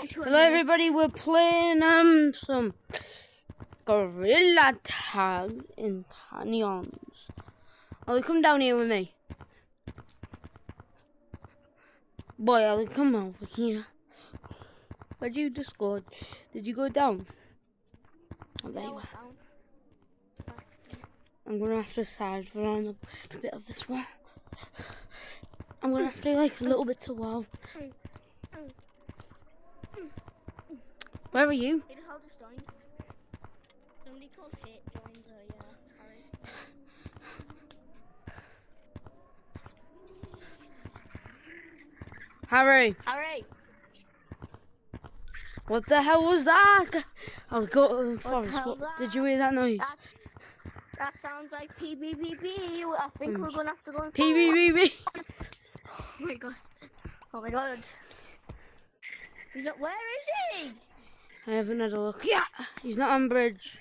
Hello, everybody. We're playing um some gorilla tag in canyons. Ollie, come down here with me. Boy, Ollie, come over here. Where'd you just go? Did you go down? Oh, there you are. I'm gonna have to side around a, a bit of this wall. I'm gonna have to like a little bit to wall. Where are you? It held just joined. Somebody called hit joined, so yeah, sorry. Harry, Alright, what the hell was that? I'll go to the the forest. What, did you hear that noise? that, that sounds like PBBV. I think Hmm. we're gonna have to go and PBBV. Oh my god. Oh my god. Where is he? I haven't had a look. Yeah, he's not on bridge.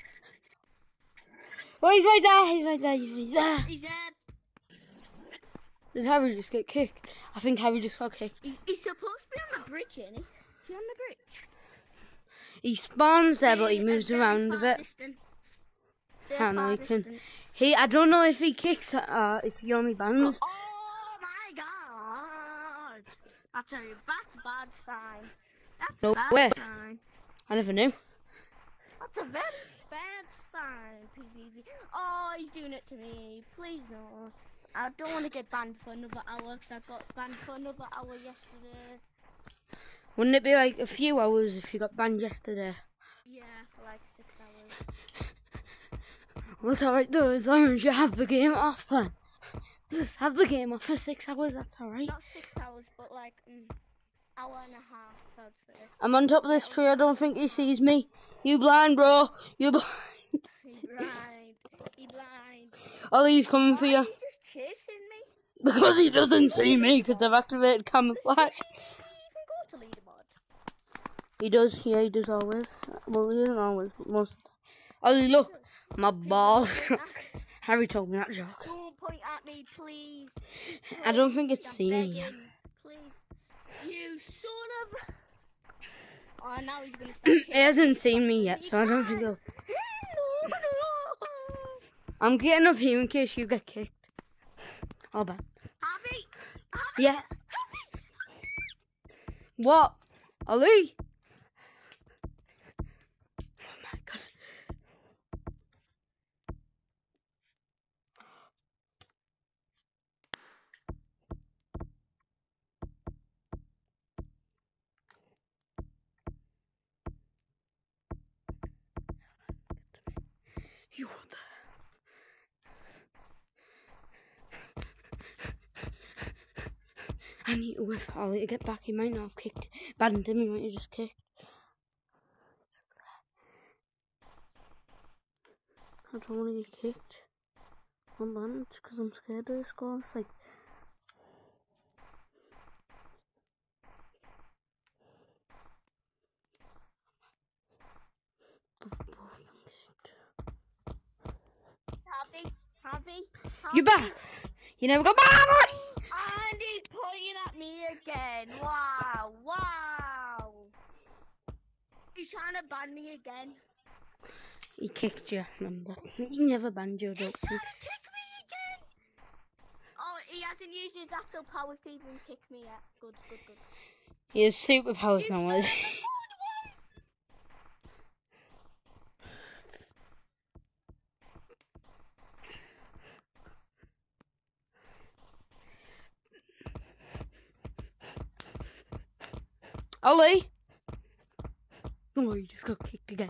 Oh, he's right there. He's right there. He's right there. He's uh, Did Harry just get kicked? I think Harry just got kicked. he's supposed to be on the bridge, isn't he? Is he on the bridge? He spawns there, but he moves around a bit. distance. I Very know he can. distance. He, I don't know if he kicks. Uh, if he only bans. Oh my god! That's a that's a bad sign. That's No a bad way. sign. I never knew. That's a very bad sign, PvP. Oh, he's doing it to me. Please no. I don't want to get banned for another hour because I got banned for another hour yesterday. Wouldn't it be like a few hours if you got banned yesterday? Yeah, for like six hours. Well, it's alright though, as long as you have the game off then. Just have the game off for six hours, that's alright. Not six hours, but like mm, hour and a half, I'd say. I'm on top of this tree, I don't think he sees me. You blind, bro. You blind. He's blind. He's blind. Ollie's coming for you. he just chasing me? Because he doesn't see me, because I've activated camouflage. He even go to leaderboard? He does, yeah, he does always. Well, he doesn't always, but most of the time. Ollie, look. My balls. Harry told me that joke. Don't point at me, please. I don't think it's I'm seen me yet. begging. Please. You son of. Oh, now he's gonna start. He hasn't seen me yet, so I don't think he'll. I'm getting up here in case you get kicked. Oh, bad. Abby, Abby, Yeah. Abby. What? Ollie? You what the I need to whiff Ollie to get back. He might not have kicked. Banned him, he might have just kicked. I don't want to get kicked. I'm banned because I'm scared of this. It's like. They've both been kicked. Abby, You back? You never got back! And he's pointing at me again. Wow, wow. He's trying to ban me again. He kicked you, remember? He never banned you, I He's don't trying to kick me again. Oh, he hasn't used his actual powers to even kick me yet. Good, good, good. He has superpowers now, is he? Ollie! Oh, you just got kicked again.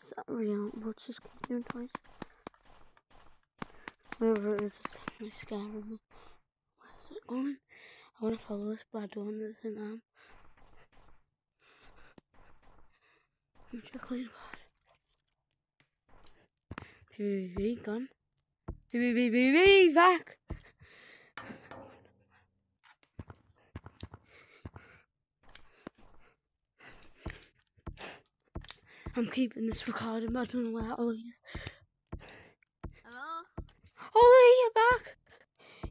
Is that real? What's kicked you twice? Whatever it is, it's definitely scaring me. Where's it going? I want to follow this, but I don't understand now. I'm chuckling about PvP gone. PvP back! I'm keeping this recording, but I don't know where Ollie is. Hello? Ollie, you're back!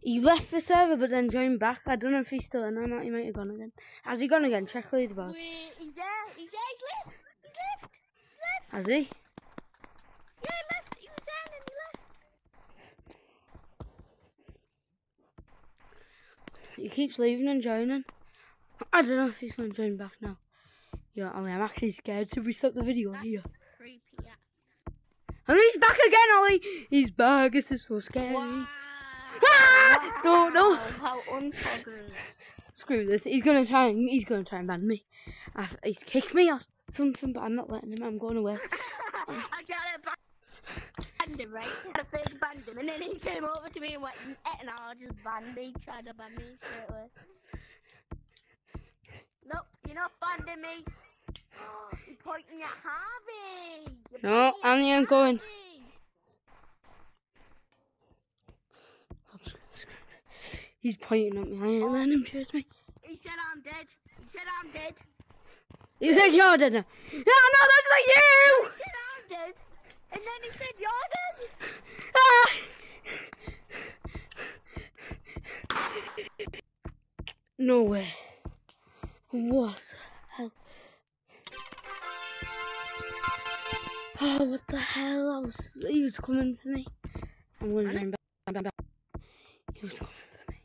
He left the server but then joined back. I don't know if he's still in or not. He might have gone again. Has he gone again? Check Leaderboard. Wait, he's there. He's there. He's left. He's left. He's left. Has he? Yeah, he left. He was there and he left. He keeps leaving and joining. I don't know if he's going to join back now. Yeah, Ollie, I'm actually scared. We stop the video here? Creepy. Yeah. And he's back again, Ollie! He's back. This is so scary. Wow. Ah! No, no. Wow, How. Screw this. He's gonna try and he's gonna try and ban me. I, he's kicked me or something, but I'm not letting him. I'm going away. I tried to ban him, right? I first banned him, and then he came over to me and went, eh, and I just banned me, tried to ban me straight away. Nope, you're not banning me. No, pointing at Annie, I'm going. He's pointing at me. I ain't letting him chase me. He said I'm dead. He said I'm dead. He said you're dead. No, no, that's not you. He said I'm dead. And then he said you're dead. Ah! No way. What what hell? I was, he was coming for me. I'm going to back, back. He was coming for me.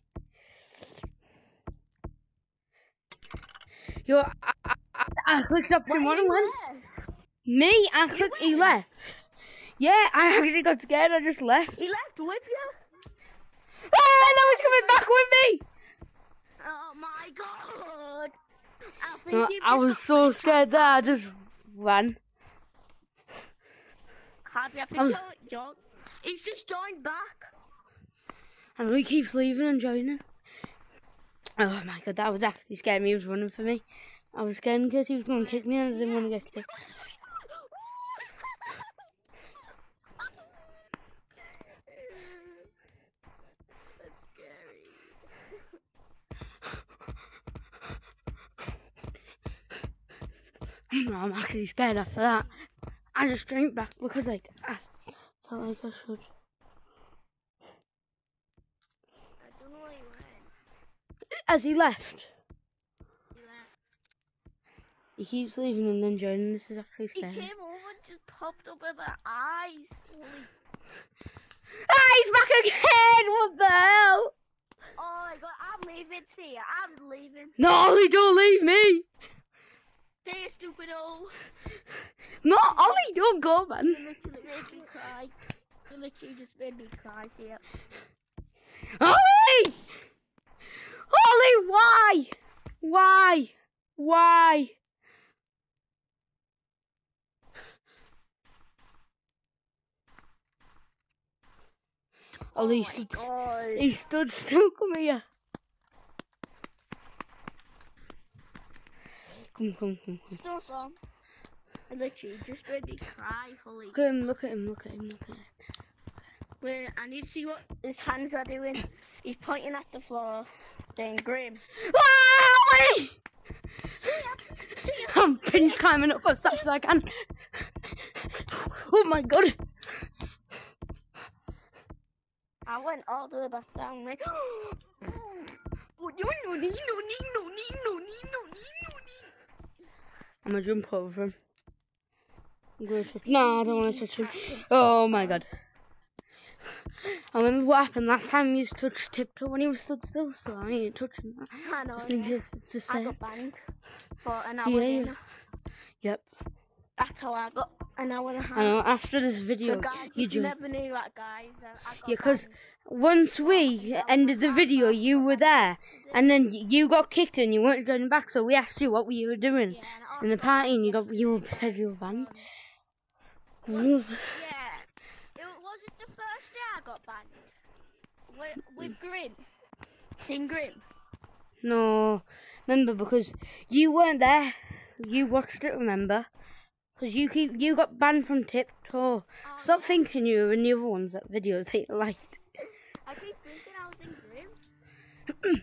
Yo, I, I, I, I clicked up you went? left. Me? I clicked. He left. Yeah, I actually got scared. I just left. He left with you. Ah, now he's coming back with me. Oh my god. I, think No, I was so scared that I just ran. Harvey, I I think oh. was- you're, you're, he's just joined back. And he keeps leaving and joining. Oh my god, that was actually scared me. He was running for me. I was scared in case he was going to kick me and I didn't want to get kicked. No, I'm actually scared after that. I just drank back because like I felt like I should. I don't know where he went. As he left, He left. he keeps leaving and then joining. This is actually scary. He came over and just popped up with our eyes. Holy. Ah, he's back again! What the hell? Oh my god, I'm leaving. See ya. I'm leaving. No, Ollie, don't leave me! See you, stupid old. No, Ollie, don't go, man. You literally made me cry. You literally just made me cry. See ya. Ollie! Ollie, why? Why? Why? Ollie, oh he stood, God. he stood still. Come here. Come, come, come, come. Snowstorm. I literally just made me cry. Holy. Look at him, look at him, look at him, look at him. Wait, I need to see what his hands are doing. He's pointing at the floor, saying grim. Ah, Ollie! See ya. See ya. I'm pinch climbing up as fast as I can. Oh my god. I went all the way back down. Like, oh, no, no, no, no, no, no, no, no, no, no. I'm gonna jump over him. Touch. No, I don't want to touch him. Oh my god. I remember what happened last time you touched tiptoe when he was stood still, so I ain't touching that. I know. Just yeah. it's the I got banned for an hour. Yeah, yeah. Yep. That's how I got an hour and a half. I know. After this So video, guys, you you never knew that, guys, Yeah, 'cause. Once we ended the video, you were there, and then you got kicked and you weren't joining back. So we asked you what you were doing Yeah, and in the party, and you got you were said you were banned. Mm. Yeah. It wasn't the first day I got banned. With, with Grim. Team Grim. No, remember because you weren't there. You watched it, remember? Because you keep you got banned from Tiptoe. Stop thinking you were in the other ones that videos that you liked. I keep thinking I was in Grim.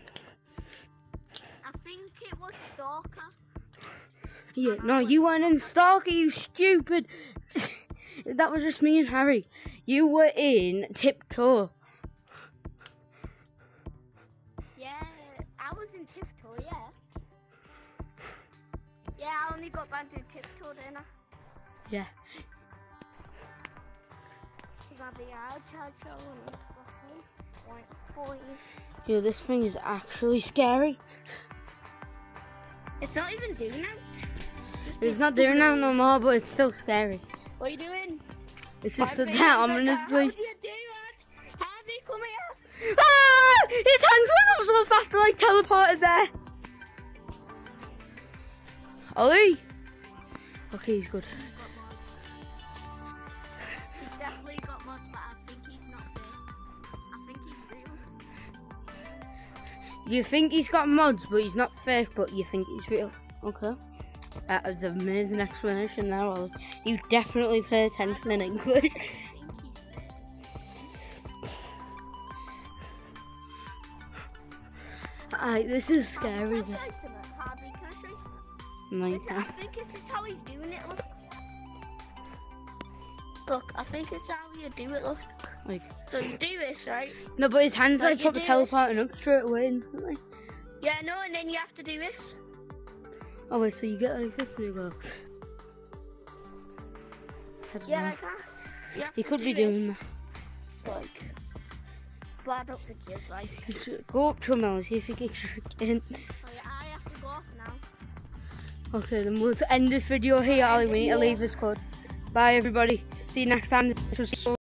I think it was Stalker. Yeah, no, you weren't in Stalker, you stupid. That was just me and Harry. You were in Tiptoe. Yeah, I was in Tiptoe, yeah. Yeah, I only got banned in Tiptoe, then. Yeah. Yo, this thing is actually scary. It's not even doing that. It's not doing that no more, but it's still scary. What are you doing? It's just Why that do you that ominously. You do it? You come here? Ah! His hands went up so fast, I like teleported there. Ollie. Okay, he's good. He's definitely got mods, but I think he's not fake. I think he's real. You think he's got mods, but he's not fake, but you think he's real. Okay. That was an amazing explanation there, Ollie. You definitely pay attention in English. I think. Aye, this is scary. Can I show you something? Harvey, can I show you something? No, you I can't. think this is how he's doing it. Look. Look, I think it's how you do it. Look. Like, So you do this, right? no, but his hands Like like proper teleporting up straight away instantly. Yeah, no, and then you have to do this. Oh wait, so you get like this and you go. Yeah, know. like that. You could do be doing that. Like, But I don't think he is, right? go up to him and see if he gets in. Oh, yeah, I have to go off now. Okay, then we'll end this video here, Ollie. We need to leave this code. Bye, everybody. See you next time. This was so